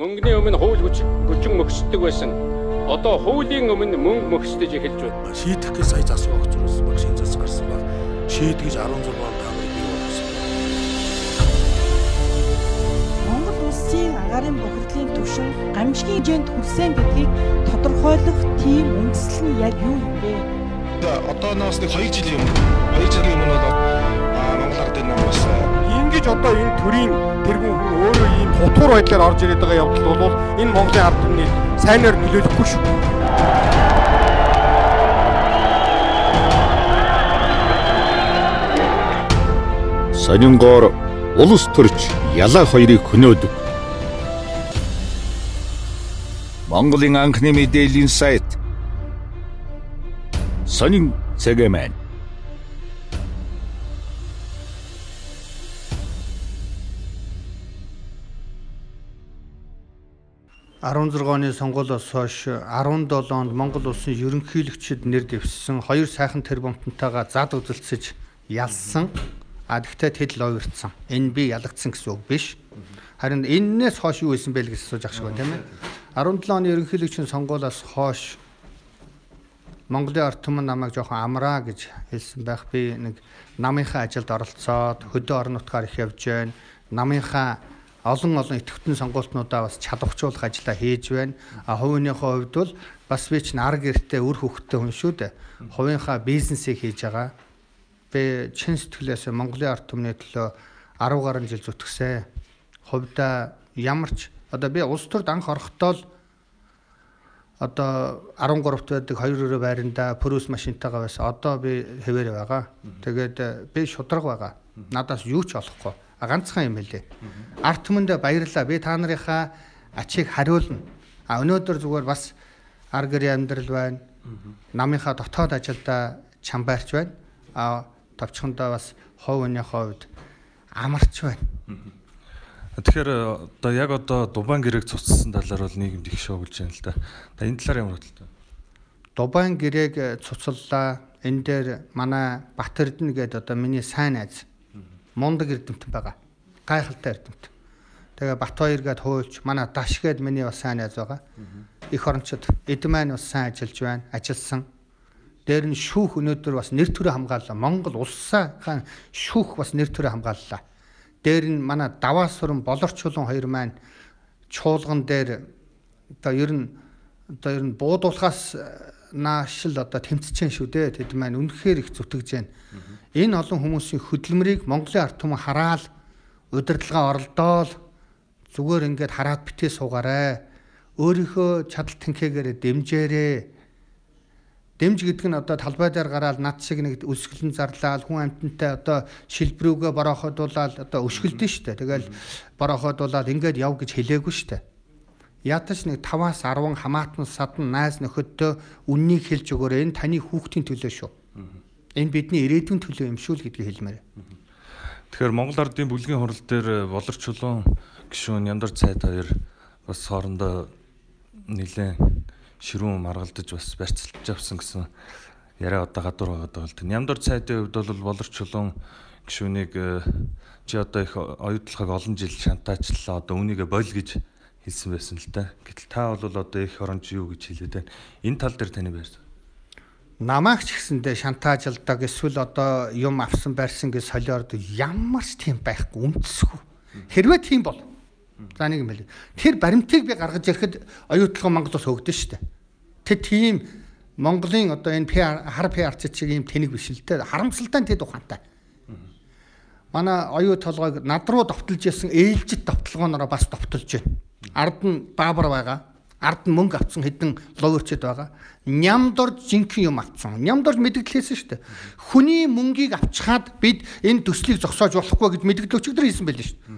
Мөнгөний өмнө хууль хүч хүчин мөхсдөг байсан. Одоо хуулийн өмнө мөнгө мөхсдөж эхэлж байна. Шийдэх гэж сая засаг өгч байсан баг шинэ засаг гарсан баг. Шийдгэж 16 он таамаг бий болсон. Монгол улсын агаарын бохирдлын түвшин гамшигын хэмжээнд хүрсэн гэдгийг тодорхойлох тийм үндэслэл нь яг юу юм бэ? одооноос нэг 2 жилийн өмнө 2 жилийн өмнө бол Монгол Ардын намаас ингэж одоо энэ төрийн тэргүүн хүн өөрөө ийм хутуур байдлаар орж ирээд байгаа явдал бол энэ Монголын ард түмний сайнаар нөлөөлөхгүй шүү. Сонингоор улс төрч ялаа хоёрыг хөнөөдөг. Монголын анхны мэдээллийн сайт Сонин цэгэмен 16 оны сонгуулиос хойш 17 онд Монгол улсын ерөнхийлөгчд нэр дэвссэн хоёр сайхан тэрбумтантайгаа зад үзэлцэж ялсан. А тэгтээ тэл ловирцсан. Энэ би ялагдсан гэсэн үг биш. Харин эннээс хойш юу исэн бэ гэж асууж ах шиг байна тийм ээ. 17 оны ерөнхийлөгчийн сонгуулиас хойш Монголын ард түмэн намайг жоохон амраа гэж хэлсэн байх. Би нэг намынхаа ажилд оролцоод хөдөө орон нутгаар их явж байна. Намынхаа олон олон идэвхтэн сонгуультнуудаа бас чадварчуулах ажилла хийж байна. А хувийнхаа хувьд бол бас би ч нар гэртээ үр хөвгттэй хүн шүү дээ. Хувийнхаа бизнесийг хийж байгаа. Би чин сэтгэлээс Монголын ард түмний төлөө 10 гаруй жил зүтгэсэн. Хувьдаа ямар ч одоо би улс төрд анх орохдоо л одоо 13-т байдаг хоёр өрөө байранда пөрөөс машинтайгаа байсан. Одоо би хэвээр байгаа. Тэгээд би шудраг байгаа. Надаас юу ч олохгүй ганцхан юм хэлээ. Арт түмэнд баярлалаа. Би та нарынхаа ачийг хариулна. А өнөөдөр зүгээр бас ар гэрийн амьдрал байна. Намынхаа дотоод ажилдаа чамбаарч байна. А товчхондоо бас хов өний хувьд амарч байна. Тэгэхээр одоо яг одоо Дубайн гэрээг цуцсан талаар бол нийгэмд их шоглож байна л да. Одоо энэ талаар ямар бодлоо? Дубайн гэрээг цуцлаа. Энэ дээр манай Батэрдэн гэдэг одоо миний сайн найз мундаг эрдэмтэн байгаа. Гайхалтай эрдэмтэн. Тэгээ Батбаяр гээд хуульч, манай Даш гээд миний бас сайн найз байгаа. Их орончид Эдмэн бас сайн ажиллаж байна, ажилласан. Дээр нь шүүх өнөөдөр бас нэр төрөө хамгааллаа. Монгол улсаа шүүх бас нэр төрөө хамгааллаа. Дээр нь манай даваа суран болорч чулуун хоёр маань чуулган дээр одоо ер нь одоо ер нь буудуулахаас наашил одоо тэмцэж шүү дээ. Тэд маань үнэхээр их зүтгэж байна. Энэ олон хүмүүсийн хөдөлмөрийг Монголын ард түмэн хараал удирдлагаа оролдоол зүгээр ингээд хараад битээ суугаарай. Өөрийнхөө чадал тэнхээгээр дэмжээрэй. Дэмж гэдэг нь одоо талбай дээр гараад над шиг нэг өсгөлн зарлаад хүн амтантай одоо шилбрүүгээ бороходуулаад одоо өшгөлдөн штэ. Тэгэл бороходуулаад ингээд яв гэж хэлээгүй штэ ятаж нэг 5-аас 10 хамаатан садан найз нөхөдөө үннийг хэлж өгөөрэй. Энэ таны хүүхдийн төлөө шүү. Энэ бидний ирээдүйн төлөө юм шүү л гэдгийг хэлмээр. Тэгэхээр Монгол Ардын бүлгийн хурал дээр болорч чулуун гишүүн Яндар цайд хоёр бас хоорондоо нэлээд ширүүн маргалдаж бас барьцалж авсан гэсэн яриа одоо гадуур байгаа даа л тийм. Яндар цайдын хувьд бол болорч чулуун гишүүнийг э, чи одоо их оюутлахыг олон жил шантаачлаа. Одоо үнийгээ боль гэж хэлсэн байсан л да. Гэтэл та бол одоо их оронч юу гэж хэлээд байна. Энэ тал дээр таны байр. Намаагч гэсэндээ шантаажилдаг эсвэл одоо юм авсан барьсан гэж солиорд ямар ч тийм байхгүй үндэсгүй. Хэрвээ тийм бол за нэг юм байл. Тэр баримтыг би гаргаж ирэхэд оюутлогын Монгол ус өгдөн дээ. Тэр тийм Монголын одоо энэ PR хар PR чиг ийм тэнэг биш л дээ. Харамсалтай тэд ухаантай. Манай оюу толгойг над руу довтолж ясан ээлжит довтлогооноор бас довтолж байна Ард нь баабар байгаа. Ард нь мөнгө авсан хэдэн ловерчд байгаа. Нямдор жинхэнэ юм авсан. Нямдор мэдгдлээсэн шүү дээ. Хүний мөнгийг авчхаад бид энэ төслийг зогсоож болохгүй гэж мэдгдэл өчигдөр хийсэн байл шүү дээ.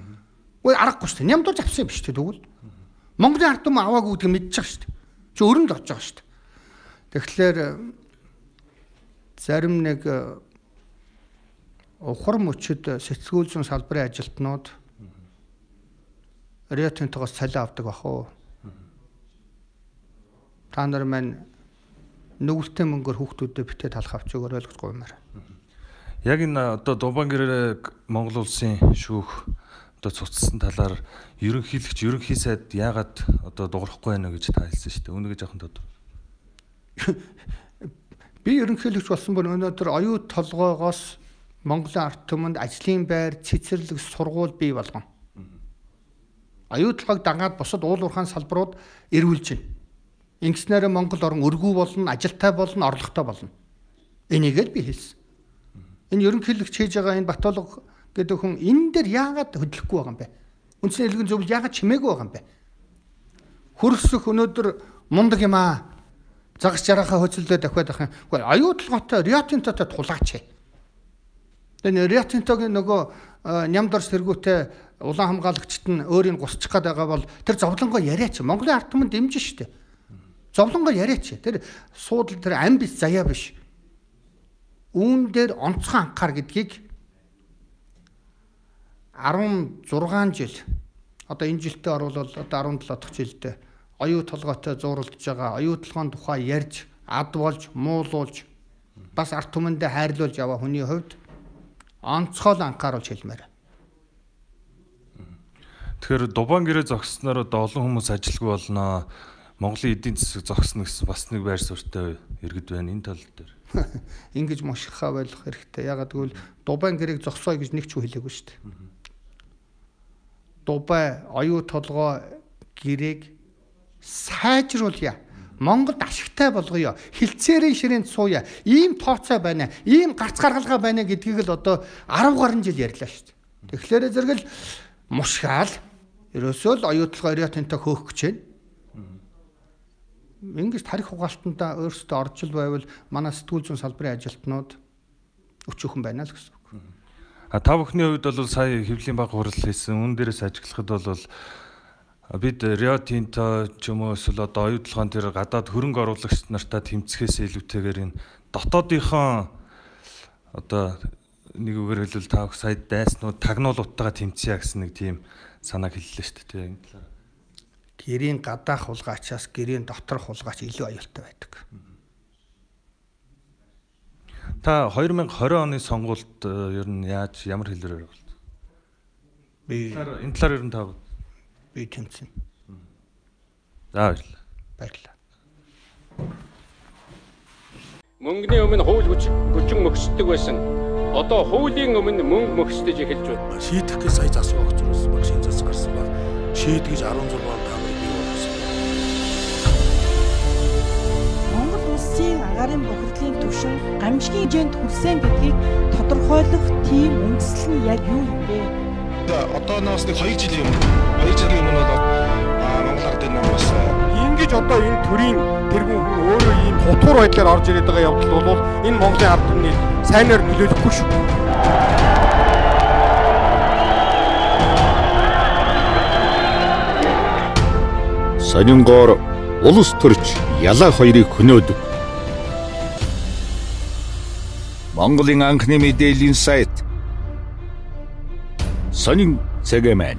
Үгүй аргагүй шүү дээ. Нямдор авсан юм биш үү тэгвэл. Монголын ард түмэн аваагүй гэдгийг мэдчихэж шүү дээ. Чи өрөнд орж байгаа шүү дээ. Тэгэхээр зарим нэг ухар мөчөд сэтгүүлзэн салбарын ажилтнууд Риотынтойгоос цалин авдаг бах уу? Та нар маань нүгэлтэй мөнгөөр хүүхдүүдэд битээ талах авч өгөр ойлгохгүй юмар. Яг энэ одоо Дубан гэрээ Монгол улсын шүүх одоо цуцсан талаар ерөнхийлөгч ерөнхий сайд яагаад одоо дуурахгүй байна гэж та хэлсэн шүү дээ. Үүнийг жоохон тодор. Би ерөнхийлөгч болсон бүр өнөөдөр оюут толгоогоос Монголын ард түмэнд ажлын байр, цэцэрлэг, сургууль бий болгоно. Толгойг дагаад бусад уул уурхайн салбарууд эргүүлж байна. Ингэснээр Монгол орн өргүү болно, ажилтай болно, орлоготой болно. Энийг л би хэлсэн. Энэ ерөнхийлөгч хийж байгаа энэ Батолго гэдэг хүн энэ дээр яагаад хөдлөхгүй байгаа юм бэ? Үндсэн хэлгэн зөвл яагаад чимээгүй байгаа юм бэ? Хөрсөх өнөөдөр мундаг юм аа. Загас жарахаа хөцөлдөө дахиад ах юм. Гэхдээ аюутлоготой Риотинтотой тулаач. Тэгээ Риотинтогийн нөгөө нямдор сэргүүтэй улаан хамгаалагчт нь өөрийг гусчих гээд байгаа бол тэр зовлонгоо яриач. Монголын ард түмэнд дэмжин штэ. Зовлонгоо яриач. Тэр суудал тэр амбис заяа биш. Үүн дээр онцгой анхаар гэдгийг 16 жил одоо энэ жилдээ оруулал одоо 17 дахь жилдээ оюу толгойтой зууралдж байгаа оюу толгойн тухай ярьж ад болж муулуулж бас арт түмэндээ хайрлуулж яваа хүний хувьд онцгой л анхааруулж хэлмээр. Тэгэхээр Дубан гэрээ зогсноор одоо олон хүмүүс ажилгүй болноо. Монголын эдийн засаг зогсно гэсэн бас нэг байр суурьтай иргэд байна энэ тал дээр. Ингиж мушхаа ойлгох хэрэгтэй. Ягаад гэвэл Дубан гэрээг зогсоо гэж нэг ч хэлээгүй шүү дээ. Дубай оюу толгой гэрээг сайжруулъя. Монголд ашигтай болгоё. Хилцээрийн ширээнд сууя. Ийм тооцоо байна. Ийм гарц гаргалгаа байна гэдгийг л одоо 10 гаруй жил ярьлаа шүү дээ. Тэгэхээр зэрэгэл мушгаал ерөөсөө л оюутлага ориотынтой хөөх гэж байна. Ингэж тарих хугаалтанда өөрсдөө орж ил байвал манай сэтгүүл зүйн салбарын ажилтнууд өчөөхөн байна л гэсэн үг. А та бүхний хувьд бол сая хэвлийн баг хурал хийсэн үн дээрээс ажиглахад бол бид Рио Тинто ч юм уу эсвэл одоо оюутлогоон тэр гадаад хөрөнгө оруулагч нартай тэмцэхээс илүүтэйгээр энэ дотоодынхон одоо нэг үгээр хэлбэл та бүх сая дайснууд тагнуулуудтайгаа тэмцэе гэсэн нэг тийм санааг хэллээ шүү дээ энэ талаар. Гэрийн гадаах хулгайчаас гэрийн доторх хулгайч илүү аюултай байдаг. Та 2020 оны сонгуульд ер нь яаж ямар хэлбэрээр болт? Би Энэ талаар ер нь та би тэмцэн. За баярлалаа. Баярлалаа. Мөнгөний өмнө хууль хүч хүчин мөхсдөг байсан. Одоо хуулийн өмнө мөнгө мөхсдөж эхэлж байна. шийдэх гэж сая засаг огц зурсан баг шинэ засаг гарсан баг. Шийдгэж 16 он камерыг бий болгосон. Монгол улсын агаарын бохирдлын түвшин гамшигын хэмжээнд хүрсэн гэдгийг тодорхойлох тийм үндэслэл нь яг юу юм бэ? Одооноос нэг 2 жилийн өмнө 2 жилийн өмнө бол Монгол ардын нам бас Ингэж одоо энэ төрийн тэргүүн хүн өөрөө ийм хутуур байдлаар орж ирээд байгаа явдал бол энэ Монголын ард түмний сайнаар нөлөөлөхгүй шүү. сонингоор улс төрч ялаа хоёрыг хөнөөдөг. Монголын анхны мэдээллийн сайт сонин цэгэмен